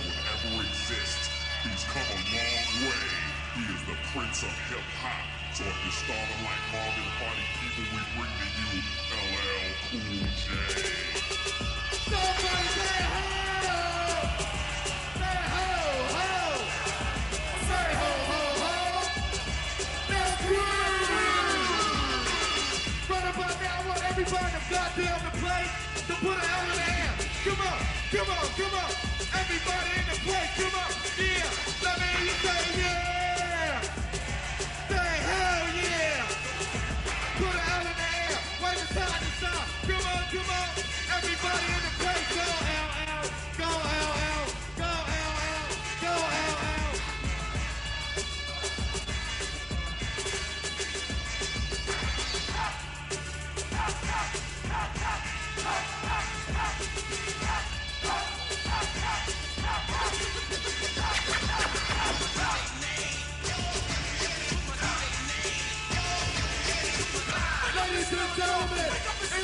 that would ever exist. He's come a long way. He is the prince of hip hop. So if you're starving like Marvin Party people, we bring to you LL Cool J. Somebody say! Say ho, ho! Say ho, ho, ho! I want everybody the goddamn the place to put a L in the air. Come on, come on, come on! Everybody in the place, come on! Yeah! Let me hear you say yeah!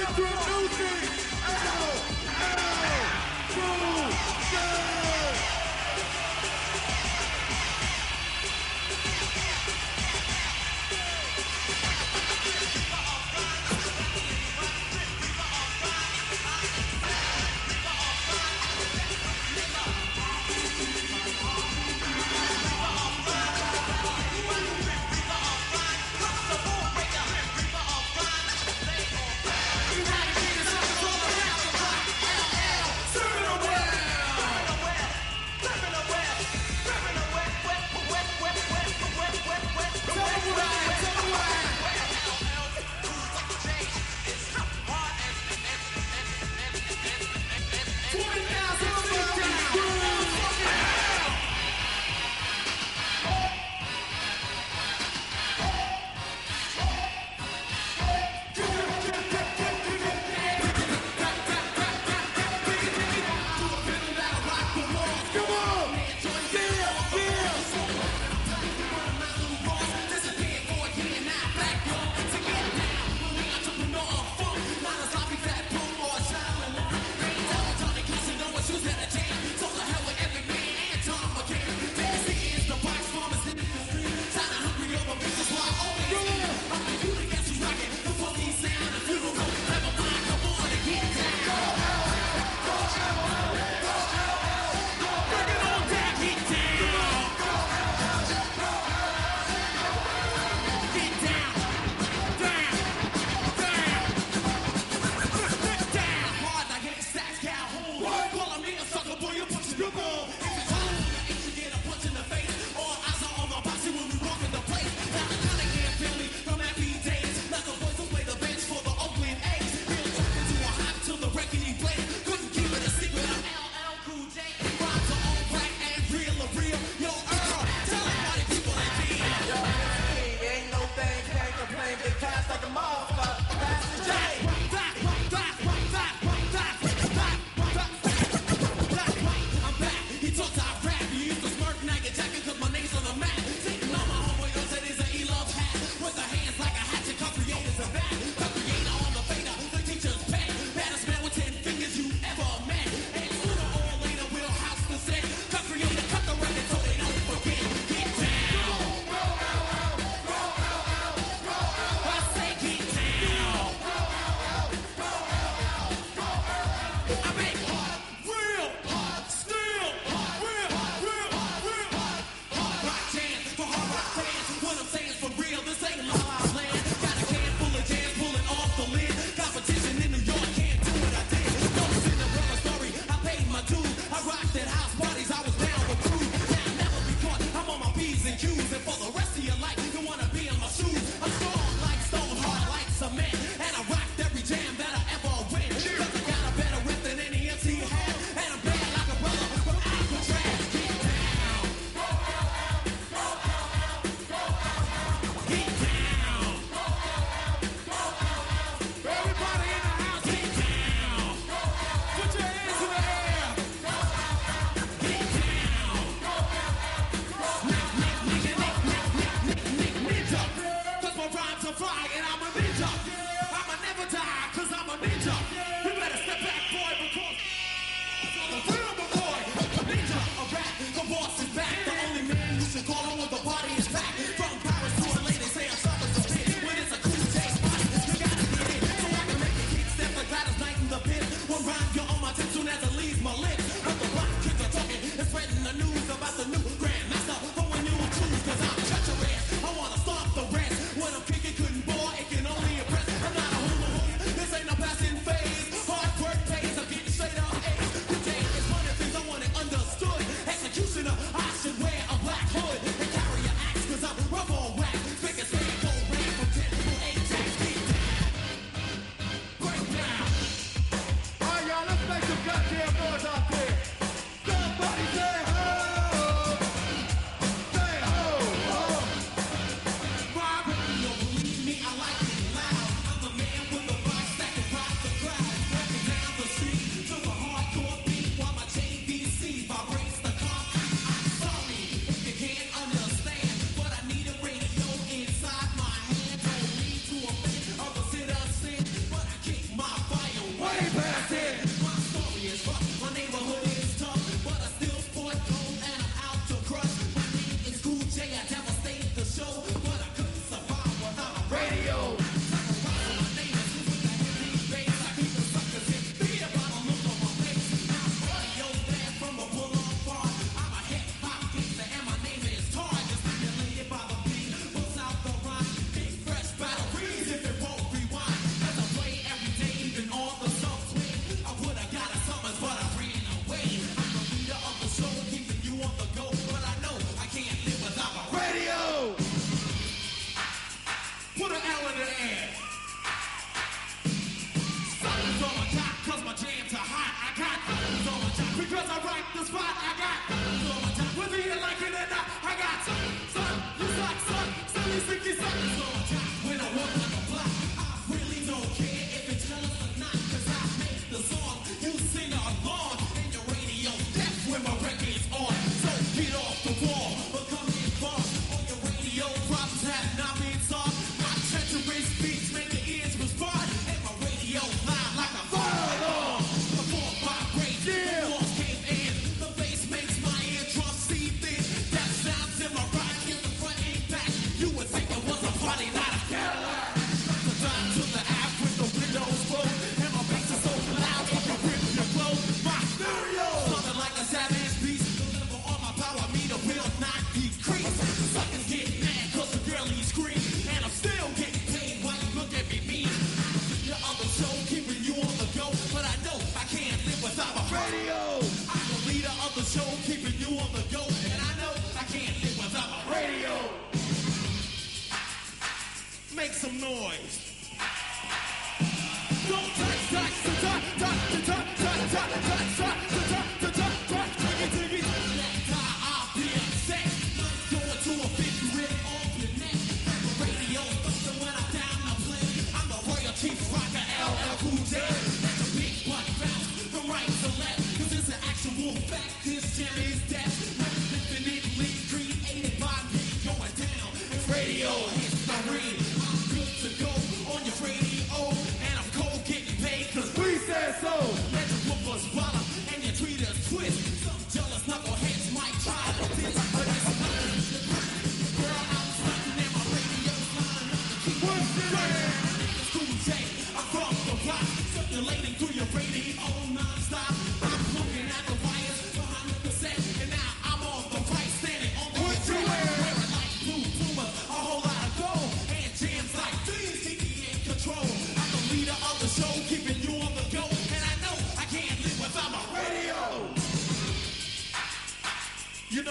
Introducing L.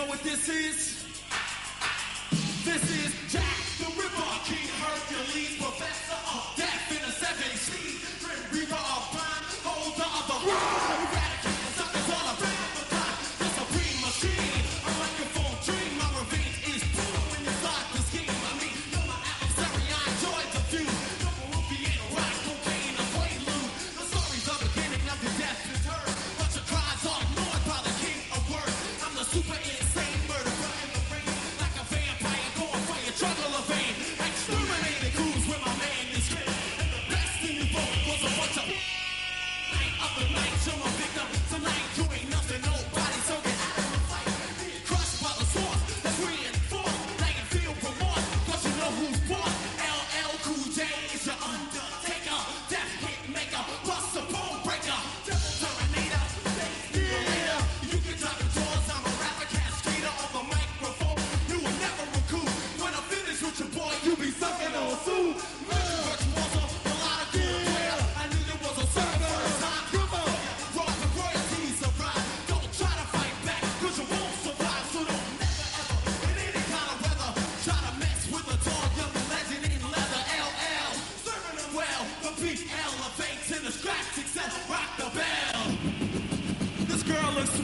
know what this is? This is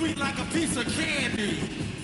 sweet like a piece of candy.